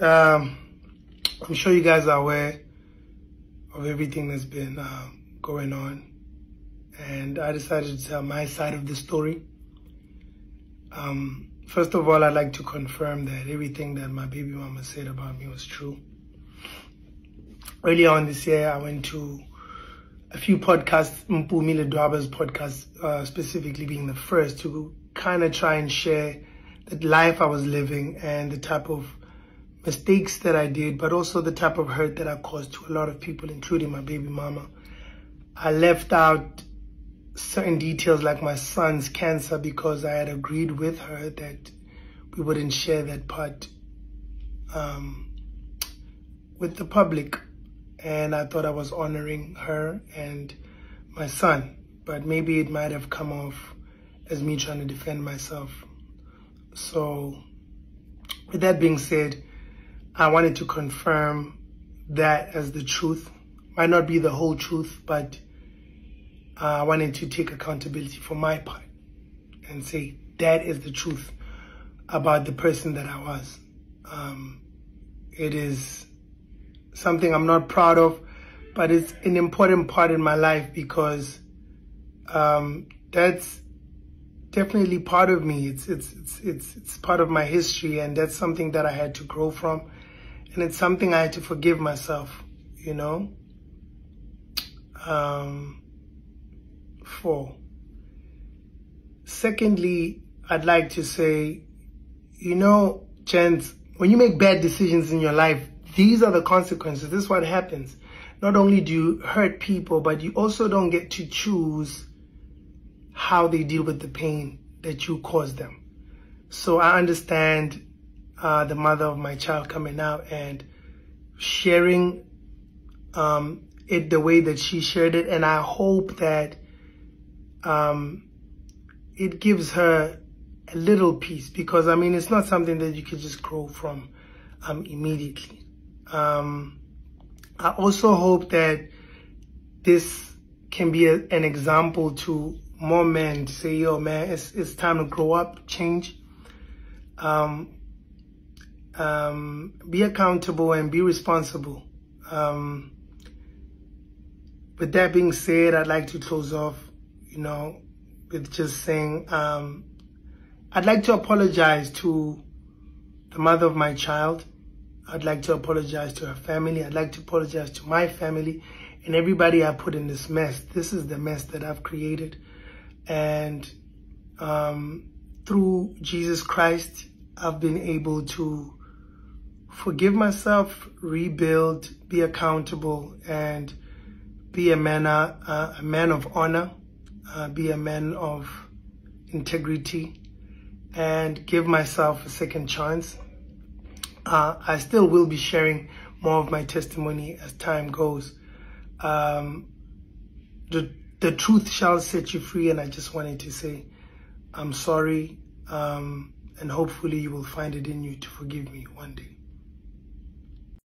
Um, I'm sure you guys are aware of everything that's been uh, going on. And I decided to tell my side of the story. Um, first of all, I'd like to confirm that everything that my baby mama said about me was true. Early on this year, I went to a few podcasts, Mpumi Ledwaba's podcast, uh, specifically being the first to kind of try and share the life I was living and the type of mistakes that I did, but also the type of hurt that I caused to a lot of people, including my baby mama. I left out certain details like my son's cancer because I had agreed with her that we wouldn't share that part um, with the public. And I thought I was honoring her and my son, but maybe it might have come off as me trying to defend myself. So with that being said, I wanted to confirm that as the truth. Might not be the whole truth, but uh, I wanted to take accountability for my part and say that is the truth about the person that I was. Um, it is something I'm not proud of, but it's an important part in my life because um, that's definitely part of me. It's, it's, it's, it's, it's part of my history and that's something that I had to grow from. And it's something I had to forgive myself, you know, um, for. Secondly, I'd like to say, you know, gents, when you make bad decisions in your life, these are the consequences. This is what happens. Not only do you hurt people, but you also don't get to choose how they deal with the pain that you caused them. So I understand uh, the mother of my child coming out and sharing um, it the way that she shared it. And I hope that um, it gives her a little peace because, I mean, it's not something that you can just grow from um, immediately. Um, I also hope that this can be a, an example to more men to say, yo, man, it's, it's time to grow up, change, um, um, be accountable and be responsible. Um, with that being said, I'd like to close off, you know, with just saying, um, I'd like to apologize to the mother of my child. I'd like to apologize to her family. I'd like to apologize to my family and everybody I put in this mess. This is the mess that I've created. And um, through Jesus Christ, I've been able to forgive myself, rebuild, be accountable, and be a man, uh, a man of honor, uh, be a man of integrity, and give myself a second chance. Uh, I still will be sharing more of my testimony as time goes. Um, the the truth shall set you free. And I just wanted to say, I'm sorry. Um, and hopefully you will find it in you to forgive me one day.